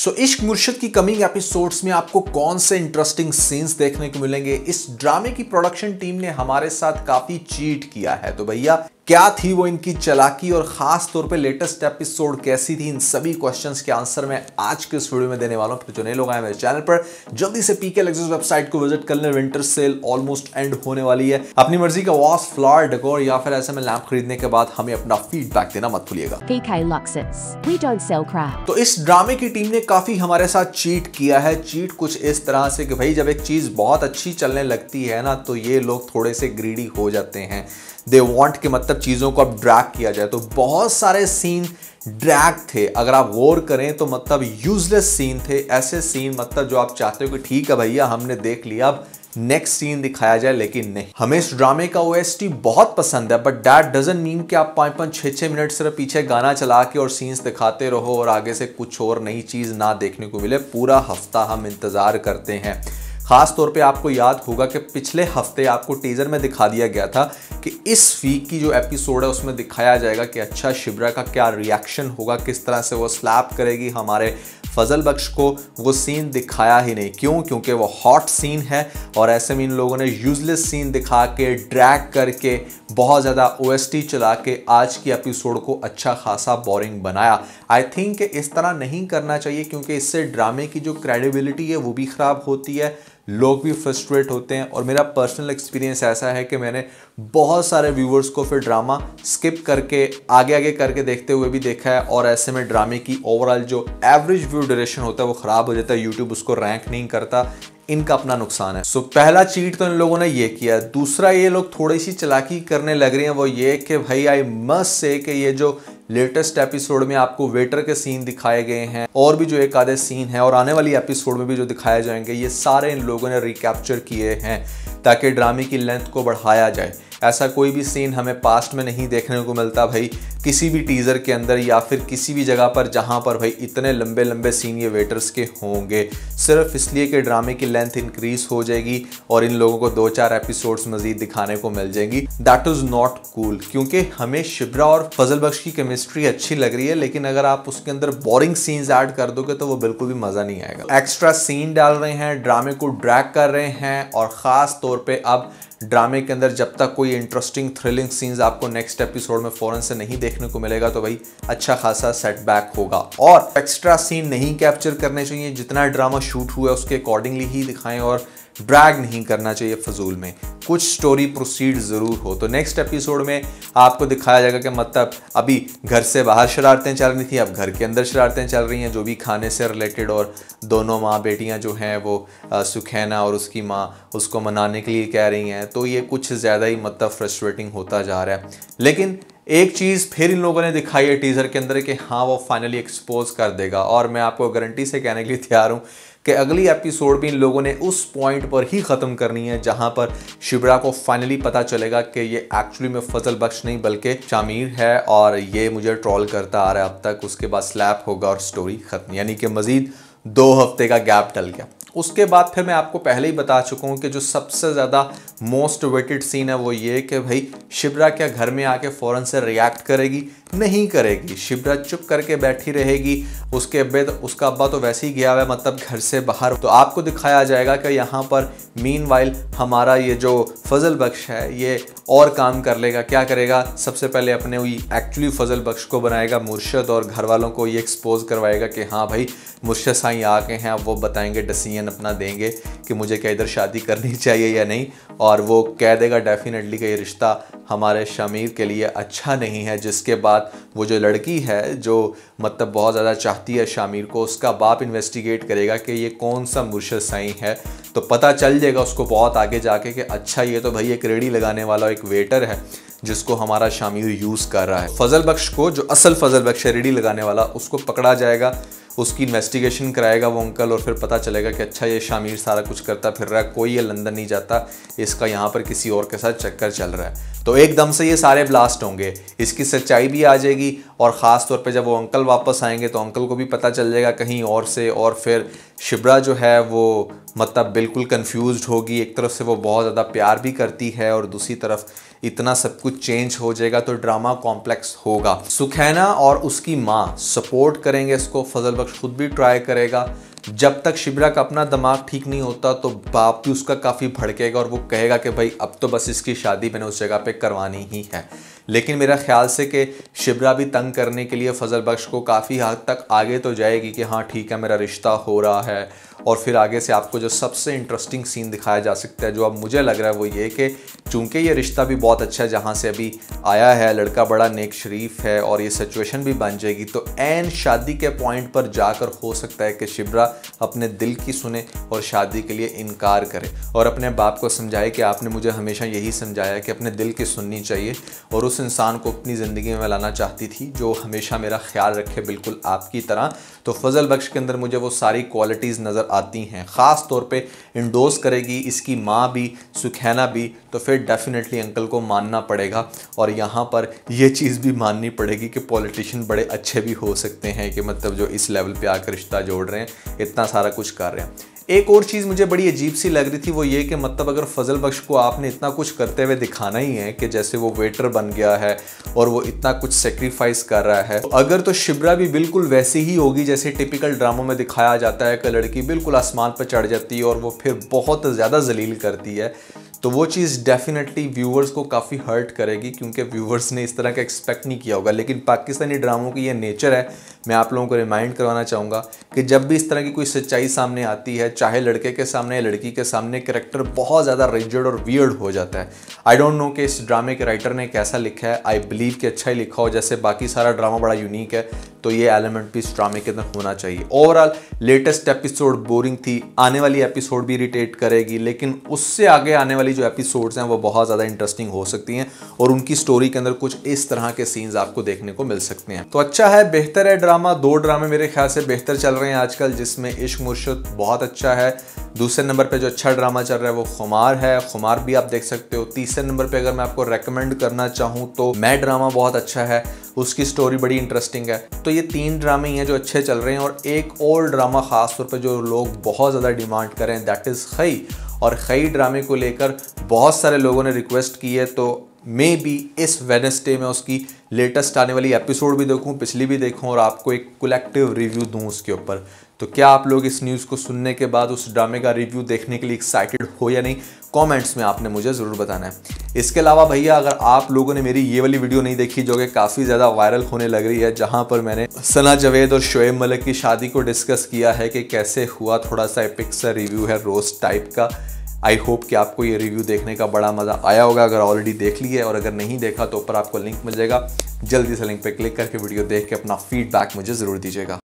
सो इश्क मुर्शद की coming episodes में आपको कौन से इंटरेस्टिंग सीन्स देखने को मिलेंगे? इस ड्रामे की प्रोडक्शन टीम ने हमारे साथ काफ़ी चीट किया है। तो भैया क्या थी वो इनकी चलाकी और खास तौर पे लेटेस्ट एपिसोड कैसी थी? इन सभी क्वेश्चंस के आंसर मैं आज के इस वीडियो में देने वाला हूँ। फिर जो नए लोग आए मेरे चैनल पर जल्दी से पीके लेक्सस वेबसाइट को विज़िट कर लें। विंटर सेल ऑलमोस्ट एंड होने वाली है। अपनी मर्ज़ी का वॉस फ्लावर डेकोर या फिर ऐसे में लैंप खरीदने के बाद हमें अपना फीडबैक देना मत भूलिएगा. तो इस ड्रामे की टीम ने काफ़ी हमारे साथ चीट किया है। चीट कुछ इस तरह से कि भाई जब एक चीज़ बहुत अच्छी चलने लगती है ना तो ये लोग थोड़े से ग्रीडी हो जाते हैं। दे वॉन्ट के मतलब चीज़ों को अब ड्रैग किया जाए तो बहुत सारे सीन ड्रैग थे। अगर आप गौर करें तो मतलब यूजलेस सीन थे। ऐसे सीन मतलब जो आप चाहते हो कि ठीक है भैया, हमने देख लिया, अब नेक्स्ट सीन दिखाया जाए, लेकिन नहीं। हमें इस ड्रामे का ओएसटी बहुत पसंद है बट दैट डजन मीन कि आप पाँच पाँच छः छः मिनट सिर्फ़ पीछे गाना चला के और सीन्स दिखाते रहो और आगे से कुछ और नई चीज़ ना देखने को मिले। पूरा हफ़्ता हम इंतज़ार करते हैं। खास तौर पे आपको याद होगा कि पिछले हफ़्ते आपको टीजर में दिखा दिया गया था कि इस वीक की जो एपिसोड है, उसमें दिखाया जाएगा कि अच्छा शिबरा का क्या रिएक्शन होगा, किस तरह से वो स्लैप करेगी हमारे फजल बख्श को। वो सीन दिखाया ही नहीं। क्यों? क्योंकि वो हॉट सीन है और ऐसे में इन लोगों ने यूजलेस सीन दिखा के ड्रैग करके, बहुत ज़्यादा ओएसटी चला के आज की एपिसोड को अच्छा खासा बोरिंग बनाया। आई थिंक इस तरह नहीं करना चाहिए, क्योंकि इससे ड्रामे की जो क्रेडिबिलिटी है, वो भी ख़राब होती है। लोग भी फ्रस्ट्रेट होते हैं और मेरा पर्सनल एक्सपीरियंस ऐसा है कि मैंने बहुत सारे व्यूवर्स को फिर ड्रामा स्किप करके आगे आगे करके देखते हुए भी देखा है और ऐसे में ड्रामे की ओवरऑल जो एवरेज व्यू ड्यूरेशन होता है वो ख़राब हो जाता है यूट्यूब उसको रैंक नहीं करता इनका अपना नुकसान है। सो so, पहला चीट तो इन लोगों ने ये किया। दूसरा ये लोग थोड़ी सी चलाकी करने लग रही हैं वो ये कि भाई आई मस्ट से कि ये जो लेटेस्ट एपिसोड में आपको वेटर के सीन दिखाए गए हैं, और भी जो एक आधे सीन है, और आने वाली एपिसोड में भी जो दिखाए जाएँगे, ये सारे इन लोगों ने रिकैप्चर किए हैं, ताकि ड्रामे की लेंथ को बढ़ाया जाए। ऐसा कोई भी सीन हमें पास्ट में नहीं देखने को मिलता भाई। किसी भी टीज़र के अंदर या फिर किसी भी जगह पर जहाँ पर भाई इतने लंबे लंबे सीन ये वेटर्स के होंगे। सिर्फ़ इसलिए कि ड्रामे की लेंथ इंक्रीज हो जाएगी और इन लोगों को दो चार एपिसोड्स मजीद दिखाने को मिल जाएँगी। दैट इज़ नॉट कूल क्योंकि हमें शिब्रा और फजल बख्श की केमिस्ट्री अच्छी लग रही है, लेकिन अगर आप उसके अंदर बोरिंग सीन्स ऐड कर दोगे तो वो बिल्कुल भी मज़ा नहीं आएगा। एक्स्ट्रा सीन डाल रहे हैं ड्रामे को ड्रैग कर रहे हैं और ख़ास तौर पर अब ड्रामे के अंदर जब तक कोई इंटरेस्टिंग थ्रिलिंग सीन्स आपको नेक्स्ट एपिसोड में फ़ौरन से नहीं देखने को मिलेगा तो भाई अच्छा खासा सेटबैक होगा। और एक्स्ट्रा सीन नहीं कैप्चर करने चाहिए, जितना ड्रामा शूट हुआ है, उसके अकॉर्डिंगली ही दिखाएँ और ड्रैग नहीं करना चाहिए फजूल में। कुछ स्टोरी प्रोसीड ज़रूर हो। तो नेक्स्ट एपिसोड में आपको दिखाया जाएगा कि मतलब अभी घर से बाहर शरारतें चल रही थी, अब घर के अंदर शरारतें चल रही हैं, जो भी खाने से रिलेटेड और दोनों माँ बेटियाँ जो हैं वो सुखैना और उसकी माँ उसको मनाने के लिए कह रही हैं। तो ये कुछ ज़्यादा ही मतलब फ्रस्ट्रेटिंग होता जा रहा है। लेकिन एक चीज़ फिर इन लोगों ने दिखाई है टीज़र के अंदर कि हाँ वो फाइनली एक्सपोज कर देगा। और मैं आपको गारंटी से कहने के लिए तैयार हूँ कि अगली एपिसोड भी इन लोगों ने उस पॉइंट पर ही ख़त्म करनी है, जहाँ पर शिबरा को फाइनली पता चलेगा कि ये एक्चुअली में फजल बख्श नहीं, बल्कि शामिर है और ये मुझे ट्रॉल करता आ रहा है। अब तक उसके बाद स्लैप होगा और स्टोरी ख़त्म। यानी कि मज़ीद दो हफ़्ते का गैप टल गया। उसके बाद फिर मैं आपको पहले ही बता चुका हूँ कि जो सबसे ज़्यादा मोस्ट वेटेड सीन है वो ये कि भाई शिवरा क्या घर में आके फ़ौरन से रिएक्ट करेगी? नहीं करेगी। शिवरा चुप करके बैठी रहेगी। उसके अब्बे तो उसका अब्बा तो वैसे ही गया हुआ है मतलब घर से बाहर। तो आपको दिखाया जाएगा कि यहाँ पर मीन हमारा ये जो फजल बख्श है, ये और काम कर लेगा। क्या करेगा? सबसे पहले अपने एक्चुअली फजल बख्श को बनाएगा, मुर्शद, और घर वालों को ये एक्सपोज करवाएगा कि हाँ भाई मुर्शद साई आ गए हैं अब वो बताएँगे, डसीन अपना देंगे कि मुझे क्या इधर शादी करनी चाहिए या नहीं, और वो कह देगा डेफिनेटली कि ये रिश्ता हमारे शमीर के लिए अच्छा नहीं है, जिसके बाद वो जो लड़की है, जो मतलब बहुत ज़्यादा चाहती है शामिर को, उसका बाप इन्वेस्टिगेट करेगा कि ये कौन सा मुर्शद साई है। तो पता चल जाएगा उसको बहुत आगे जाके कि अच्छा ये तो भाई एक रेडी लगाने वाला एक वेटर है, जिसको हमारा शामिर यूज़ कर रहा है। फजल बख्श को, जो असल फजल बख्श है, रेडी लगाने वाला, उसको पकड़ा जाएगा। उसकी इन्वेस्टिगेशन कराएगा वो अंकल और फिर पता चलेगा कि अच्छा ये शामिर सारा कुछ करता, फिर रहा है कोई ये लंदन नहीं जाता, इसका यहाँ पर किसी और के साथ चक्कर चल रहा है। तो एकदम से ये सारे ब्लास्ट होंगे। इसकी सच्चाई भी आ जाएगी और ख़ास तौर पे जब वो अंकल वापस आएँगे तो अंकल को भी पता चल जाएगा कहीं और से और फिर शिब्रा जो है वो मतलब बिल्कुल कंफ्यूज होगी। एक तरफ़ से वो बहुत ज़्यादा प्यार भी करती है और दूसरी तरफ़ इतना सब कुछ चेंज हो जाएगा तो ड्रामा कॉम्प्लेक्स होगा। सुखैना और उसकी माँ सपोर्ट करेंगे इसको। फजल बख्श खुद भी ट्राई करेगा। जब तक शिबरा का अपना दिमाग ठीक नहीं होता तो बाप भी उसका काफ़ी भड़केगा और वो कहेगा कि भाई, अब तो बस इसकी शादी मैंने उस जगह पे करवानी ही है। लेकिन मेरा ख्याल से कि शिबरा भी तंग करने के लिए फजल बख्श को काफ़ी हद हाँ तक आगे तो जाएगी कि हाँ ठीक है, मेरा रिश्ता हो रहा है। और फिर आगे से आपको जो सबसे इंटरेस्टिंग सीन दिखाया जा सकता है, जो अब मुझे लग रहा है वो ये कि चूँकि ये रिश्ता भी बहुत अच्छा है, जहाँ से अभी आया है, लड़का बड़ा नेक शरीफ है और ये सिचुएशन भी बन जाएगी तो एन शादी के पॉइंट पर जाकर हो सकता है कि शिबरा अपने दिल की सुने और शादी के लिए इनकार करे। और अपने बाप को समझाए कि आपने मुझे हमेशा यही समझाया कि अपने दिल की सुननी चाहिए और उस इंसान को अपनी ज़िंदगी में लाना चाहती थी, जो हमेशा मेरा ख्याल रखे बिल्कुल आपकी तरह। तो फजल बख्श के अंदर मुझे वो सारी क्वालिटीज़ नज़र आती हैं। ख़ास तौर पे इंडोस करेगी, इसकी माँ भी, सुखैना भी तो फिर डेफिनेटली अंकल को मानना पड़ेगा। और यहाँ पर यह चीज़ भी माननी पड़ेगी कि पॉलिटिशियन बड़े अच्छे भी हो सकते हैं, कि मतलब जो इस लेवल पे आकर रिश्ता जोड़ रहे हैं, इतना सारा कुछ कर रहे हैं। एक और चीज़ मुझे बड़ी अजीब सी लग रही थी, वो ये कि मतलब अगर फजल बख्श को आपने इतना कुछ करते हुए दिखाना ही है कि जैसे वो वेटर बन गया है और वो इतना कुछ सेक्रीफाइस कर रहा है तो अगर तो शिबरा भी बिल्कुल वैसी ही होगी जैसे टिपिकल ड्रामों में दिखाया जाता है कि लड़की बिल्कुल आसमान पर चढ़ जाती है और वो फिर बहुत ज़्यादा जलील करती है तो वो चीज़ डेफिनेटली व्यूवर्स को काफ़ी हर्ट करेगी, क्योंकि व्यूवर्स ने इस तरह का एक्सपेक्ट नहीं किया होगा। लेकिन पाकिस्तानी ड्रामों की ये नेचर है मैं आप लोगों को रिमाइंड करवाना चाहूँगा कि जब भी इस तरह की कोई सच्चाई सामने आती है, चाहे लड़के के सामने या लड़की के सामने करेक्टर बहुत ज़्यादा रिजर्ड और वियर्ड हो जाता है। आई डोंट नो कि इस ड्रामे के राइटर ने कैसा लिखा है। आई बिलीव कि अच्छा ही लिखा हो, जैसे बाकी सारा ड्रामा बड़ा यूनिक है तो ये एलिमेंट भी इस ड्रामे के अंदर होना चाहिए। ओवरऑल लेटेस्ट एपिसोड बोरिंग थी। आने वाली एपिसोड भी इरिटेट करेगी, लेकिन उससे आगे आने वाली जो एपिसोड्स हैं, वो बहुत ज़्यादा इंटरेस्टिंग हो सकती हैं, और उनकी स्टोरी के अंदर कुछ इस तरह के सीन्स आपको देखने को मिल सकते हैं। तो अच्छा है, बेहतर है ड्रामा, दो ड्रामे मेरे ख्याल से बेहतर चल रहे हैं आजकल, जिसमें इश्क मुर्शद बहुत अच्छा है। दूसरे नंबर पे जो अच्छा ड्रामा चल रहा है वो खुमार है। खुमार भी आप देख सकते हो। तीसरे नंबर पे अगर मैं आपको रेकमेंड करना चाहूँ तो मैं ड्रामा बहुत अच्छा है। उसकी स्टोरी बड़ी इंटरेस्टिंग है। तो ये तीन ड्रामे हैं जो अच्छे चल रहे हैं और एक और ड्रामा ख़ास तौर पर जो लोग बहुत ज़्यादा डिमांड करें दैट इज़ खई। और खई ड्रामे को लेकर बहुत सारे लोगों ने रिक्वेस्ट की है तो मे बी इस वेनसडे में उसकी लेटेस्ट आने वाली एपिसोड भी देखूँ, पिछली भी देखूँ और आपको एक कलेक्टिव रिव्यू दूँ उसके ऊपर। तो क्या आप लोग इस न्यूज़ को सुनने के बाद, उस ड्रामे का रिव्यू देखने के लिए एक्साइटेड हो या नहीं? कमेंट्स में आपने मुझे ज़रूर बताना है। इसके अलावा भैया, अगर आप लोगों ने मेरी ये वाली वीडियो नहीं देखी, जो कि काफ़ी ज़्यादा वायरल होने लग रही है, जहाँ पर मैंने सना जवेद और शोएब मलिक की शादी को डिस्कस किया है कि कैसे हुआ थोड़ा सा एपिक सा रिव्यू है रोस्ट टाइप का। आई होप कि आपको ये रिव्यू देखने का बड़ा मज़ा आया होगा, अगर ऑलरेडी देख ली है और अगर नहीं देखा तो ऊपर आपको लिंक मिल जाएगा। जल्दी से लिंक पर क्लिक करके वीडियो देख के अपना फीडबैक मुझे ज़रूर दीजिएगा।